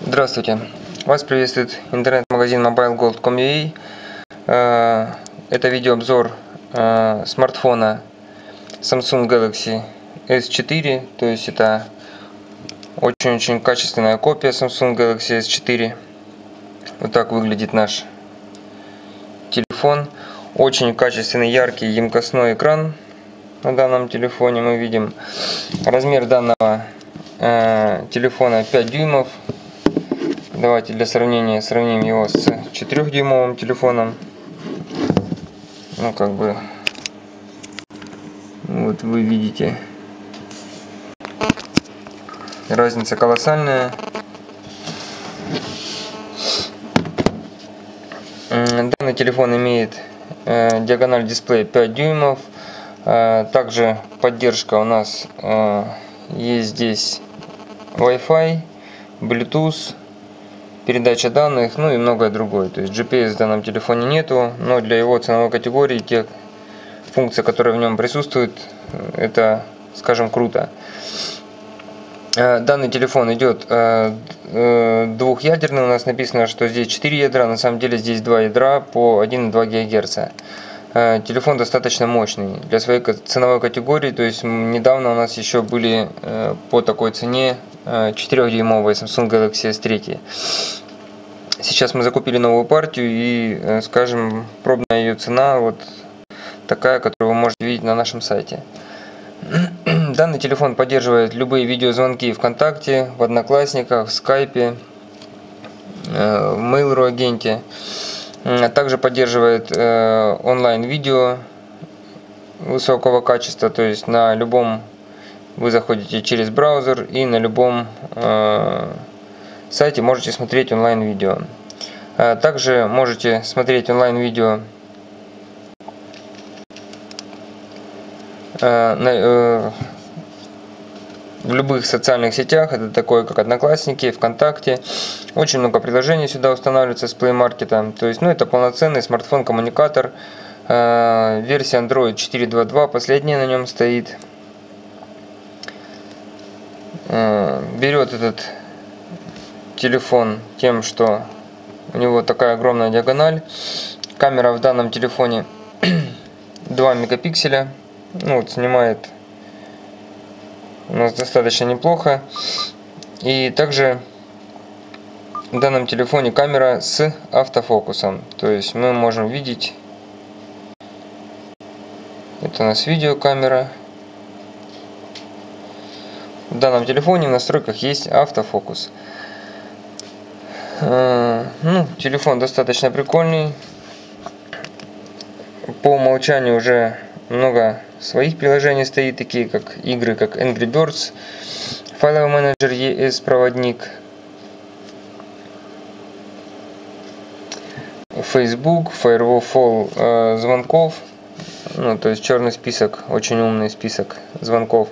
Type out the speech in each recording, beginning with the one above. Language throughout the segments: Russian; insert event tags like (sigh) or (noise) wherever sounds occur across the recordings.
Здравствуйте! Вас приветствует интернет-магазин mobilegold.com.ua э, Это видеообзор э, смартфона Samsung Galaxy S4 То есть это очень-очень качественная копия Samsung Galaxy S4 Вот так выглядит наш телефон. Очень качественный, яркий, емкостной экран на данном телефоне мы видим. Размер данного э, телефона 5 дюймов Давайте для сравнения сравним его с 4-дюймовым телефоном. Ну, как бы, вот вы видите, разница колоссальная. Данный телефон имеет э, диагональ дисплея 5 дюймов. Э, также поддержка у нас э, есть здесь Wi-Fi, Bluetooth, передача данных, ну и многое другое. То есть GPS в данном телефоне нету, но для его ценовой категории те функции, которые в нем присутствуют, это, скажем, круто. Э, данный телефон идет э, э, двухъядерный, у нас написано, что здесь 4 ядра, на самом деле здесь 2 ядра по 1,2 ГГц. Телефон достаточно мощный для своей ценовой категории, то есть недавно у нас еще были по такой цене 4-дюймовые Samsung Galaxy S3. Сейчас мы закупили новую партию и, э, скажем, пробная ее цена вот такая, которую вы можете видеть на нашем сайте. (clears throat) Данный телефон поддерживает любые видеозвонки ВКонтакте, в Одноклассниках, в Скайпе, э, в Mail.ru агенте. А также поддерживает э, онлайн-видео высокого качества, то есть на любом вы заходите через браузер и на любом сайте можете смотреть онлайн-видео. А также можете смотреть онлайн-видео э, э, в любых социальных сетях, это такое как Одноклассники, ВКонтакте. Очень много приложений сюда устанавливается с Play Market. То есть, ну, это полноценный смартфон-коммуникатор. Э, версия Android 4.2.2, последняя на нем стоит. Берет этот телефон тем, что у него такая огромная диагональ. Камера в данном телефоне (clears throat) 2 мегапикселя. Ну, вот снимает у нас достаточно неплохо. И также в данном телефоне камера с автофокусом. То есть мы можем видеть, это у нас видеокамера. В данном телефоне в настройках есть автофокус. Э, ну, телефон достаточно прикольный. По умолчанию уже много своих приложений стоит, такие как игры, как Angry Birds, файловый менеджер ES проводник, Facebook, Firewall э, звонков, ну, то есть черный список, очень умный список звонков.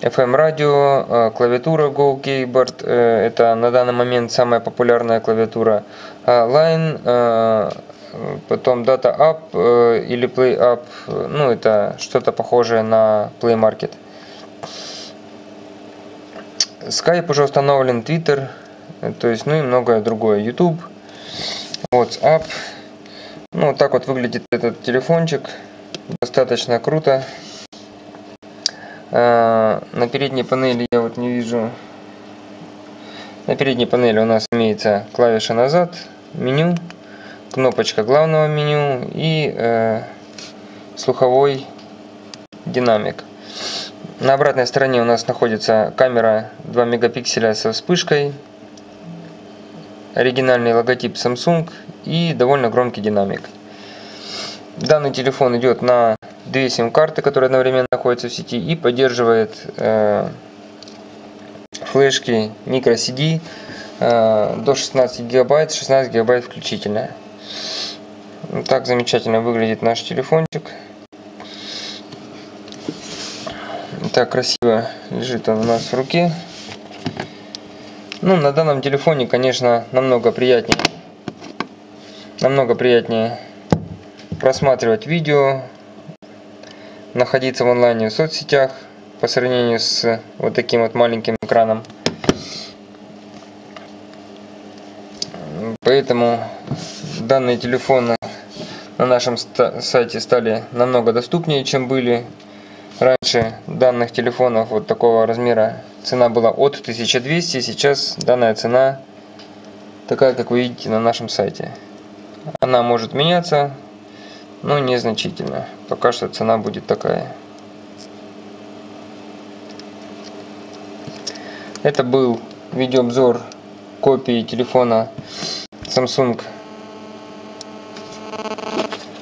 FM радио, э, клавиатура Go Keyboard, э, это на данный момент самая популярная клавиатура. А Line, э, потом Data App или Play App, ну это что-то похожее на Play Market. Skype уже установлен, Twitter, то есть, ну и многое другое. YouTube, WhatsApp. Ну, вот так вот выглядит этот телефончик. Достаточно круто. А, на передней панели я вот не вижу. На передней панели у нас имеется клавиша назад, меню, кнопочка главного меню и э, слуховой динамик. На обратной стороне у нас находится камера 2 мегапикселя со вспышкой, оригинальный логотип Samsung и довольно громкий динамик. Данный телефон идет на две сим-карты, которые одновременно находятся в сети и поддерживает э, флешки microCD э, до 16 гигабайт, 16 гигабайт включительно. Вот так замечательно выглядит наш телефончик. Так красиво лежит он у нас в руке. Ну, на данном телефоне, конечно, намного приятнее. Намного приятнее просматривать видео, находиться в онлайне в соцсетях по сравнению с вот таким вот маленьким экраном. Поэтому данные телефоны на нашем сайте стали намного доступнее, чем были. Раньше данных телефонов вот такого размера цена была от 1200, сейчас данная цена такая, как вы видите на нашем сайте. Она может меняться, но незначительно. Пока что цена будет такая. Это был видеообзор копии телефона Samsung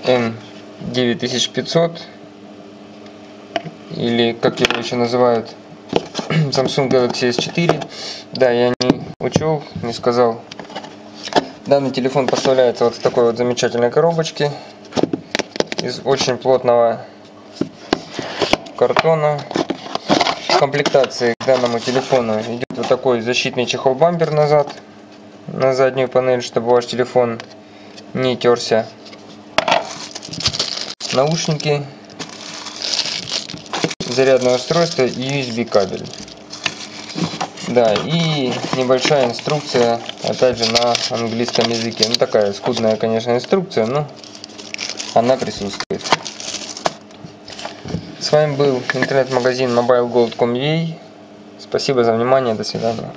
M9500 или как его еще называют? (clears throat) Samsung Galaxy S4 да я не учел не сказал. Данный телефон поставляется вот в такой вот замечательной коробочке из очень плотного картона. В комплектации к данному телефону идет вот такой защитный чехол бампер назад на заднюю панель чтобы ваш телефон не терся. Наушники зарядное устройство и USB кабель. Да и небольшая инструкция опять же на английском языке. Ну такая скудная конечно инструкция но она присутствует с вами был интернет-магазин mobilegold.com.ua. Спасибо за внимание. До свидания.